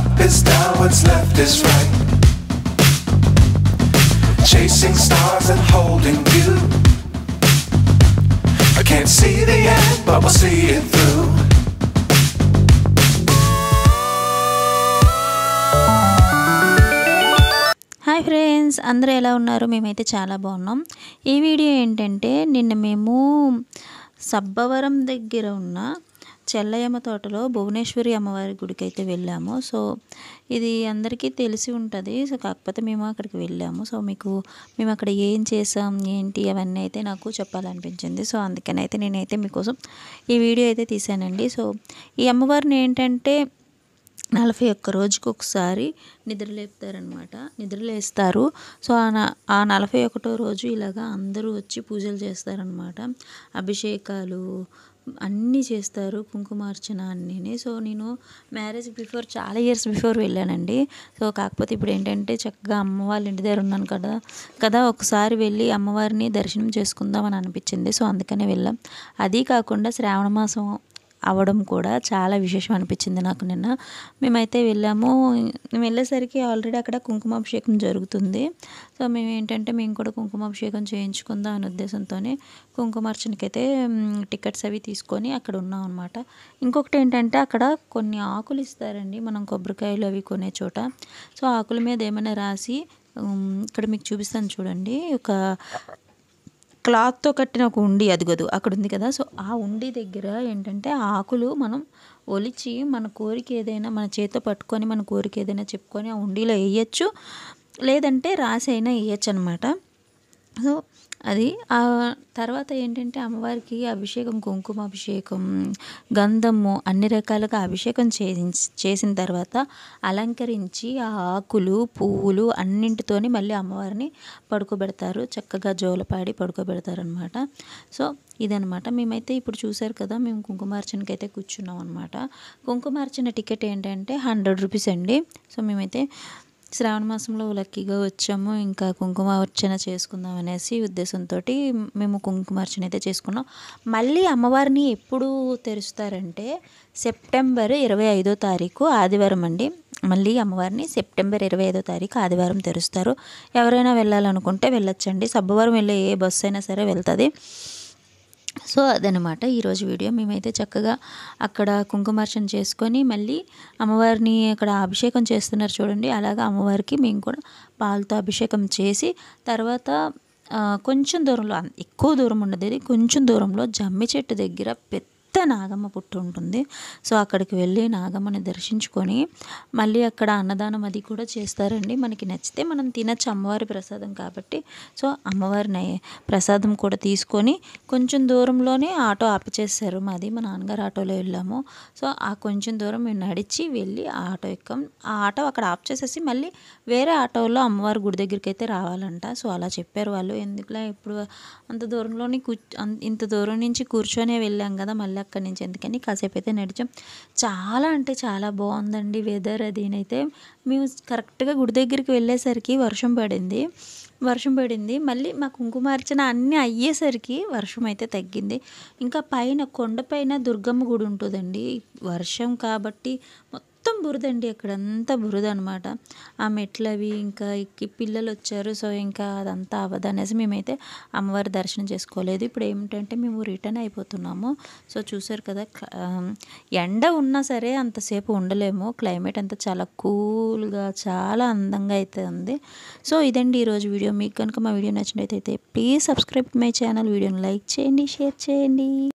Up is down, what's left is right. Chasing stars and holding you. I can't see the end, but we'll see it through. Hi friends అందరూ ఎలా ఉన్నారు మేమైతే చాలా బాగున్నాం ఈ video ఏంటంటే నిన్న మేము సబ్బవరం దగ్గర ఉన్న చెల్లయ్యమ్మ తోటలో భువనేశ్వరి అమ్మవారి గుడికి అయితే వెళ్ళాము. సో ఇది అందరికీ తెలిసి ఉంటుంది. సో కాకపోతే మేము అక్కడికి వెళ్ళాము. సో మీకు మేము అక్కడ ఏం చేసాం ఏంటి అవన్నీ అయితే నాకు చెప్పాలనిపించింది. సో అందుకని అయితే నేనైతే మీకోసం ఈ వీడియో అయితే తీసానండి. సో ఈ అమ్మవారిని ఏంటంటే నలభై ఒక్క రోజుకి ఒకసారి నిద్రలేపుతారనమాట నిద్రలేస్తారు. సో ఆ ఆ నలభై ఒకటో రోజు ఇలాగా అందరూ వచ్చి పూజలు చేస్తారనమాట అభిషేకాలు అన్నీ చేస్తారు. కుంకుమార్చన అన్నీ సో నేను మ్యారేజ్ బిఫోర్ చాలా ఇయర్స్ బిఫోర్ వెళ్ళానండి. సో కాకపోతే ఇప్పుడు ఏంటంటే చక్కగా అమ్మ వాళ్ళ ఇంటి దగ్గర ఉన్నాను కదా కదా ఒకసారి వెళ్ళి అమ్మవారిని దర్శనం చేసుకుందాం అని అనిపించింది. సో అందుకనే వెళ్ళాం. అది కాకుండా శ్రావణ మాసం అవడం కూడా చాలా విశేషం అనిపించింది నాకు నిన్న. మేమైతే వెళ్ళాము. మేము వెళ్ళేసరికి ఆల్రెడీ అక్కడ కుంకుమాభిషేకం జరుగుతుంది. సో మేము ఏంటంటే మేము కూడా కుంకుమాభిషేకం చేయించుకుందాం అనే ఉద్దేశంతోనే కుంకుమార్చనకైతే టికెట్స్ అవి తీసుకొని అక్కడ ఉన్నాం అనమాట ఇంకొకటి ఏంటంటే అక్కడ కొన్ని ఆకులు ఇస్తారండి. మనం కొబ్బరికాయలు అవి కొనే చోట. సో ఆకుల మీద ఏమైనా రాసి ఇక్కడ మీకు చూపిస్తాను చూడండి. ఒక క్లాత్తో కట్టిన ఒక ఉండి అదిగదు అక్కడ ఉంది కదా. సో ఆ ఉండి దగ్గర ఏంటంటే ఆకులు మనం ఒలిచి మన కోరిక ఏదైనా మన చేతితో పట్టుకొని మన కోరిక ఏదైనా చెప్పుకొని ఆ ఉండిలో వేయచ్చు. లేదంటే రాసి అయినా వేయచ్చు అనమాట సో అది ఆ తర్వాత ఏంటంటే అమ్మవారికి అభిషేకం కుంకుమ అభిషేకం గంధము అన్ని రకాలుగా అభిషేకం చే చేసిన తర్వాత అలంకరించి ఆ ఆకులు పువ్వులు అన్నింటితోని మళ్ళీ అమ్మవారిని పడుకోబెడతారు. చక్కగా జోలపాడి పడుకోబెడతారు అనమాట సో ఇదనమాట మేమైతే ఇప్పుడు చూసారు కదా మేము కుంకుమార్చనకి అయితే కూర్చున్నాం అనమాట కుంకుమార్చన టికెట్ ఏంటంటే హండ్రెడ్ రూపీస్ అండి. సో మేమైతే శ్రావణ మాసంలో లక్కీగా వచ్చాము. ఇంకా కుంకుమ అర్చన చేసుకుందాం అనేసి ఉద్దేశంతో మేము కుంకుమ అర్చన అయితే చేసుకున్నాం. మళ్ళీ అమ్మవారిని ఎప్పుడు తెరుస్తారంటే సెప్టెంబర్ ఇరవై ఐదో తారీఖు ఆదివారం అండి. మళ్ళీ అమ్మవారిని సెప్టెంబర్ ఇరవై ఐదో తారీఖు ఆదివారం తెరుస్తారు. ఎవరైనా వెళ్ళాలనుకుంటే వెళ్ళొచ్చండి. సబ్బవారం వెళ్ళే ఏ బస్సు అయినా సరే వెళ్తుంది. సో అదనమాట ఈరోజు వీడియో. మేమైతే చక్కగా అక్కడ కుంకుమార్చన చేసుకొని మళ్ళీ అమ్మవారిని అక్కడ అభిషేకం చేస్తున్నారు చూడండి. అలాగే అమ్మవారికి మేము కూడా పాలతో అభిషేకం చేసి తర్వాత కొంచెం దూరంలో ఎక్కువ దూరం ఉండదు ఇది కొంచెం దూరంలో జమ్మి చెట్టు దగ్గర పెద్ద నాగమ్మ పుట్టు ఉంటుంది. సో అక్కడికి వెళ్ళి నాగమ్మని దర్శించుకొని మళ్ళీ అక్కడ అన్నదానం అది కూడా చేస్తారండి. మనకి నచ్చితే మనం తినచ్చు అమ్మవారి ప్రసాదం కాబట్టి. సో అమ్మవారిని ప్రసాదం కూడా తీసుకొని కొంచెం దూరంలోనే ఆటో ఆపిచేస్తారు మాది మా నాన్నగారు ఆటోలో వెళ్ళాము. సో ఆ కొంచెం దూరం మేము నడిచి వెళ్ళి ఆ ఆటో ఎక్కాం. ఆ ఆటో అక్కడ ఆప్ చేసేసి మళ్ళీ వేరే ఆటోలో అమ్మవారి గుడి దగ్గరికి అయితే రావాలంట. సో అలా చెప్పారు వాళ్ళు. ఎందుకులా ఇప్పుడు అంత దూరంలోని కూ ఇంత దూరం నుంచి కూర్చొనే వెళ్ళాం కదా మళ్ళీ అక్కడి నుంచి ఎందుకని కాసేపు అయితే నడిచాం. చాలా అంటే చాలా బాగుందండి వెదర్ అదినైతే మేము కరెక్ట్గా గుడి దగ్గరికి వెళ్ళేసరికి వర్షం పడింది. వర్షం పడింది. మళ్ళీ మా కుంకుమార్చన అన్నీ అయ్యేసరికి వర్షం అయితే తగ్గింది. ఇంకా పైన కొండపైన దుర్గమ్మ గుడి ఉంటుందండి. వర్షం కాబట్టి మొత్తం మొత్తం బురదండి అక్కడంతా బురద అనమాట ఆ మెట్లు అవి ఇంకా ఎక్కి పిల్లలు వచ్చారు సో ఇంకా అదంతా అవ్వదు అనేసి మేమైతే అమ్మవారి దర్శనం చేసుకోలేదు. ఇప్పుడు ఏమిటంటే మేము రిటర్న్ అయిపోతున్నాము. సో చూసారు కదా క్ల- ఎండ ఉన్నా సరే అంతసేపు ఉండలేము. క్లైమేట్ అంతా చాలా కూల్గా చాలా అందంగా అయితే ఉంది. సో ఇదండి ఈరోజు వీడియో. మీకు కనుక మా వీడియో నచ్చినట్టయితే ప్లీజ్ సబ్స్క్రైబ్ మై ఛానల్. వీడియోని లైక్ చేయండి షేర్ చేయండి.